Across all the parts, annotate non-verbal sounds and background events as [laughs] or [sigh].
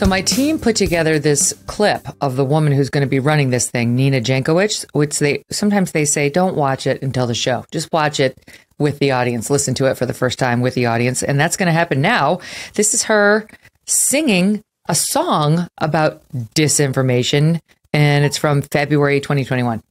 So my team put together this clip of the woman who's going to be running this thing, Nina Jankowicz, which they sometimes they say don't watch it until the show. Just watch it with the audience, listen to it for the first time with the audience, and that's going to happen now. This is her singing a song about disinformation and it's from February 2021.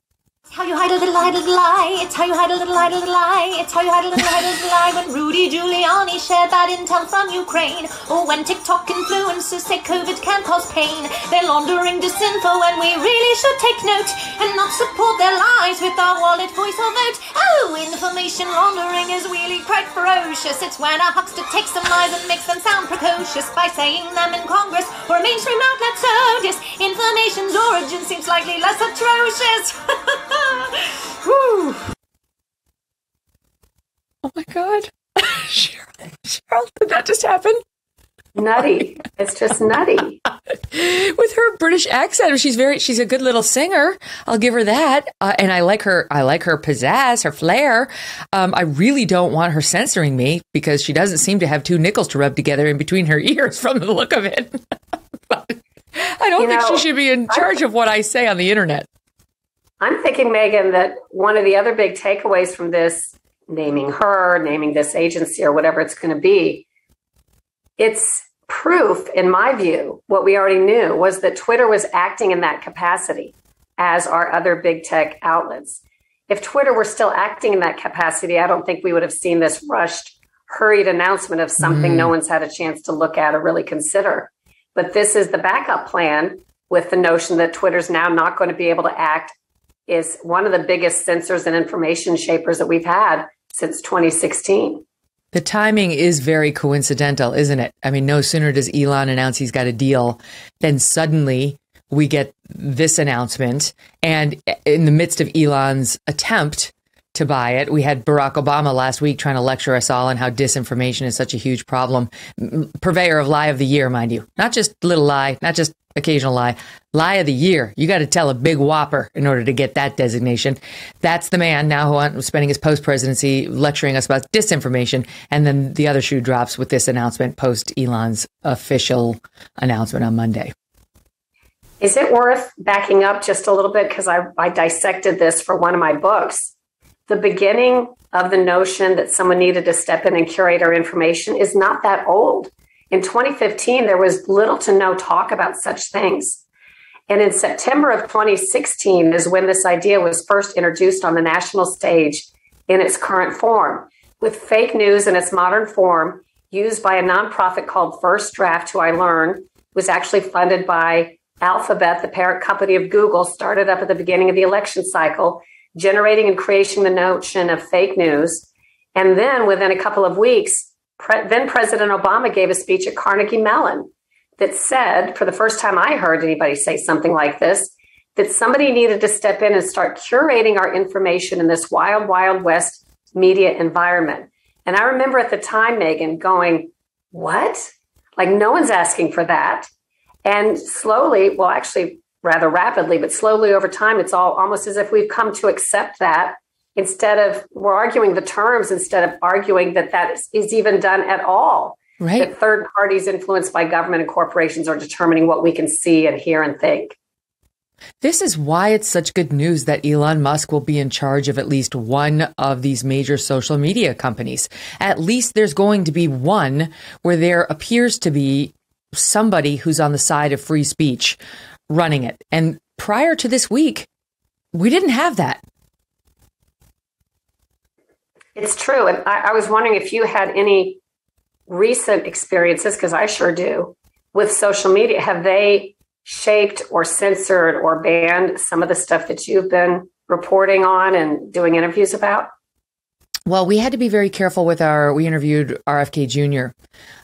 How you hide a little, hide a little lie. It's how you hide a little, hide a little lie. It's how you hide a little, hide a little lie. When Rudy Giuliani shared bad intel from Ukraine, or when TikTok influencers say COVID can cause pain, they're laundering disinfo, and we really should take note and not support their lies with our wallet, voice, or vote. Oh, information laundering is really quite ferocious. It's when a huckster takes some lies and makes them sound precocious by saying them in Congress or a mainstream outlet. So disinformation's origin seems slightly less atrocious. [laughs] Whew. Oh my God. [laughs] Sharyl, Sharyl, did that just happen? Nutty. It's just nutty. [laughs] With her British accent, she's very, she's a good little singer. I'll give her that. Uh, and I like her, I like her pizzazz, her flair. Um, I really don't want her censoring me because she doesn't seem to have two nickels to rub together in between her [laughs] ears from the look of it. I don't you think know, she should be in charge I, of what I say on the internet. I'm thinking, Megyn, that one of the other big takeaways from this, naming her, naming this agency, or whatever it's going to be, it's proof, in my view, what we already knew was that Twitter was acting in that capacity as are other big tech outlets. If Twitter were still acting in that capacity, I don't think we would have seen this rushed, hurried announcement of something mm. no one's had a chance to look at or really consider. But this is the backup plan with the notion that Twitter's now not going to be able to act is one of the biggest censors and information shapers that we've had since 2016. The timing is very coincidental, isn't it? I mean, no sooner does Elon announce he's got a deal than suddenly we get this announcement. And in the midst of Elon's attempt to buy it. We had Barack Obama last week trying to lecture us all on how disinformation is such a huge problem. Purveyor of lie of the year, mind you. Not just little lie, not just occasional lie. Lie of the year. You got to tell a big whopper in order to get that designation. That's the man now who's spending his post presidency lecturing us about disinformation. And then the other shoe drops with this announcement post Elon's official announcement on Monday. Is it worth backing up just a little bit? Because I, I dissected this for one of my books the beginning of the notion that someone needed to step in and curate our information is not that old. In 2015, there was little to no talk about such things. And in September of 2016 is when this idea was first introduced on the national stage in its current form, with fake news in its modern form used by a nonprofit called First Draft, who I learned was actually funded by Alphabet, the parent company of Google, started up at the beginning of the election cycle generating and creating the notion of fake news. And then within a couple of weeks, pre- then President Obama gave a speech at Carnegie Mellon that said, for the first time I heard anybody say something like this, that somebody needed to step in and start curating our information in this wild, wild west media environment. And I remember at the time, Megyn, going, What? Like, no one's asking for that. And slowly, well, actually, rather rapidly, but slowly over time, it's all almost as if we've come to accept that instead of we're arguing the terms instead of arguing that that is, is even done at all. Right. That third parties influenced by government and corporations are determining what we can see and hear and think. This is why it's such good news that Elon Musk will be in charge of at least one of these major social media companies. At least there's going to be one where there appears to be somebody who's on the side of free speech running it. And prior to this week, we didn't have that. It's true. And I, I was wondering if you had any recent experiences, because I sure do, with social media. Have they shaped or censored or banned some of the stuff that you've been reporting on and doing interviews about? Well, we had to be very careful with our. We interviewed RFK Jr.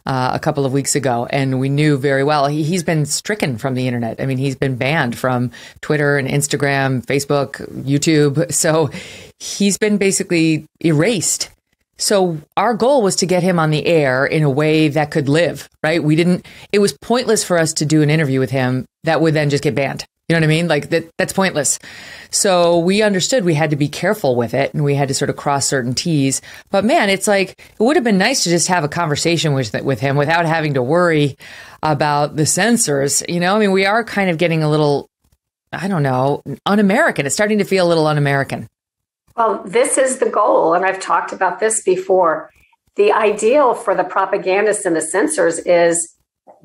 Uh, a couple of weeks ago, and we knew very well he, he's been stricken from the internet. I mean, he's been banned from Twitter and Instagram, Facebook, YouTube. So he's been basically erased. So our goal was to get him on the air in a way that could live, right? We didn't, it was pointless for us to do an interview with him that would then just get banned. You know what I mean? Like that, that's pointless. So we understood we had to be careful with it and we had to sort of cross certain T's. But man, it's like, it would have been nice to just have a conversation with, with him without having to worry about the censors. You know, I mean, we are kind of getting a little, I don't know, un American. It's starting to feel a little un American. Well, this is the goal. And I've talked about this before. The ideal for the propagandists and the censors is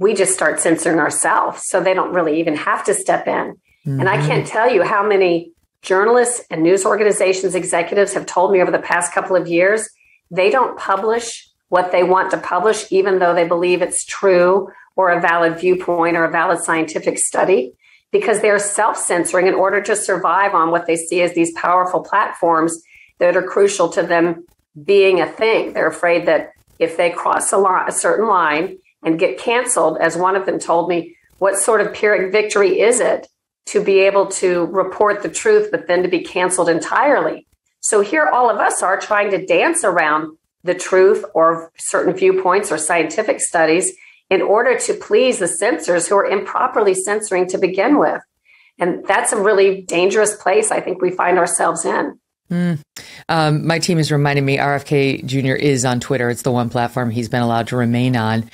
we just start censoring ourselves so they don't really even have to step in. Mm-hmm. And I can't mm-hmm. tell you how many journalists and news organizations executives have told me over the past couple of years they don't publish what they want to publish, even though they believe it's true or a valid viewpoint or a valid scientific study, because they're self censoring in order to survive on what they see as these powerful platforms that are crucial to them being a thing. They're afraid that if they cross a, line, a certain line and get canceled, as one of them told me, what sort of Pyrrhic victory is it to be able to report the truth, but then to be canceled entirely? So here all of us are trying to dance around the truth or certain viewpoints or scientific studies in order to please the censors who are improperly censoring to begin with. And that's a really dangerous place I think we find ourselves in. Mm. Um, my team is reminding me RFK Jr. is on Twitter. It's the one platform he's been allowed to remain on.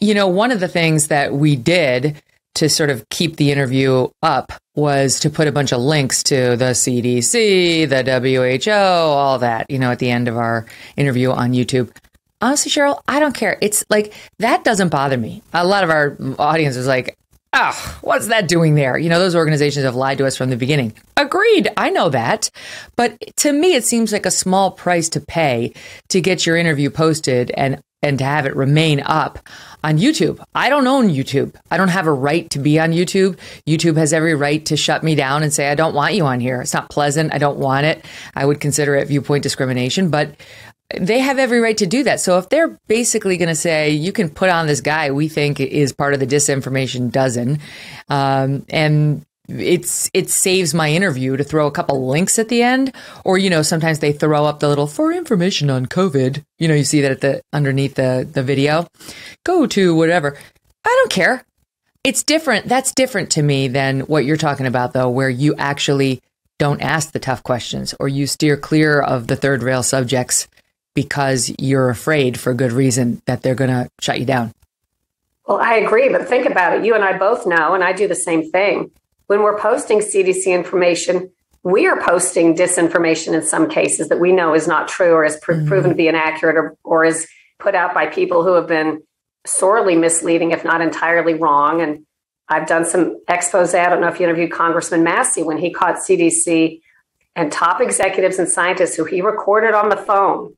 You know, one of the things that we did to sort of keep the interview up was to put a bunch of links to the CDC, the WHO, all that, you know, at the end of our interview on YouTube. Honestly, Sharyl, I don't care. It's like that doesn't bother me. A lot of our audience was like, oh, what's that doing there? You know, those organizations have lied to us from the beginning. Agreed. I know that. But to me, it seems like a small price to pay to get your interview posted and and to have it remain up on YouTube. I don't own YouTube. I don't have a right to be on YouTube. YouTube has every right to shut me down and say, I don't want you on here. It's not pleasant. I don't want it. I would consider it viewpoint discrimination, but they have every right to do that. So if they're basically going to say, you can put on this guy we think is part of the disinformation dozen, um, and it's it saves my interview to throw a couple links at the end or you know sometimes they throw up the little for information on covid you know you see that at the underneath the the video. Go to whatever. I don't care. It's different that's different to me than what you're talking about though where you actually don't ask the tough questions or you steer clear of the third rail subjects because you're afraid for good reason that they're going to shut you down. Well i agree but think about it. You and i both know and i do the same thing when we're posting CDC information, we are posting disinformation in some cases that we know is not true or is pr- mm-hmm. proven to be inaccurate or, or is put out by people who have been sorely misleading, if not entirely wrong. And I've done some expose. I don't know if you interviewed Congressman Massey when he caught CDC and top executives and scientists who he recorded on the phone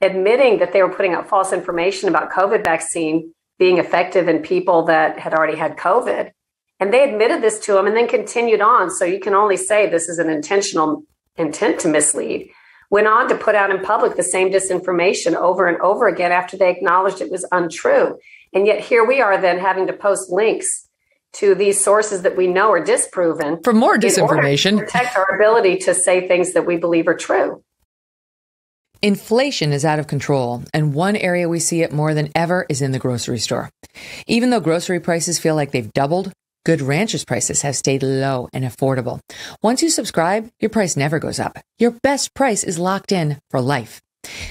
admitting that they were putting out false information about COVID vaccine being effective in people that had already had COVID. And they admitted this to him and then continued on. So you can only say this is an intentional intent to mislead. Went on to put out in public the same disinformation over and over again after they acknowledged it was untrue. And yet here we are then having to post links to these sources that we know are disproven for more disinformation. protect our ability to say things that we believe are true. Inflation is out of control, and one area we see it more than ever is in the grocery store. Even though grocery prices feel like they've doubled, Good Ranchers prices have stayed low and affordable. Once you subscribe, your price never goes up. Your best price is locked in for life.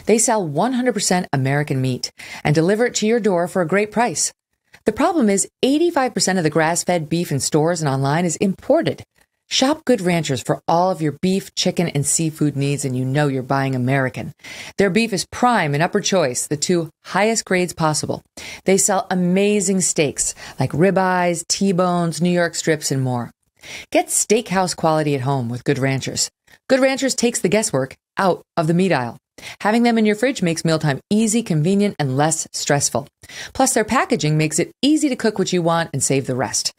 They sell 100% American meat and deliver it to your door for a great price. The problem is 85% of the grass fed beef in stores and online is imported. Shop Good Ranchers for all of your beef, chicken, and seafood needs, and you know you're buying American. Their beef is prime and upper choice, the two highest grades possible. They sell amazing steaks like ribeyes, T-bones, New York strips, and more. Get steakhouse quality at home with Good Ranchers. Good Ranchers takes the guesswork out of the meat aisle. Having them in your fridge makes mealtime easy, convenient, and less stressful. Plus, their packaging makes it easy to cook what you want and save the rest.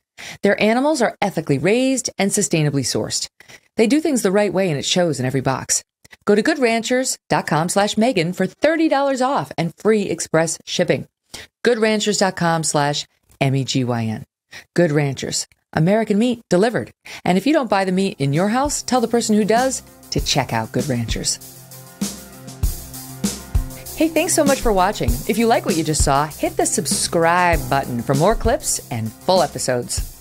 Their animals are ethically raised and sustainably sourced. They do things the right way and it shows in every box. Go to goodranchers.com slash Megyn for $30 off and free express shipping. Goodranchers.com slash M-E-G-Y-N. Good Ranchers. American meat delivered. And if you don't buy the meat in your house, tell the person who does to check out Good Ranchers. Hey, thanks so much for watching. If you like what you just saw, hit the subscribe button for more clips and full episodes.